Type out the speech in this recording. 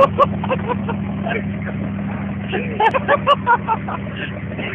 Ha ha ha ha ha!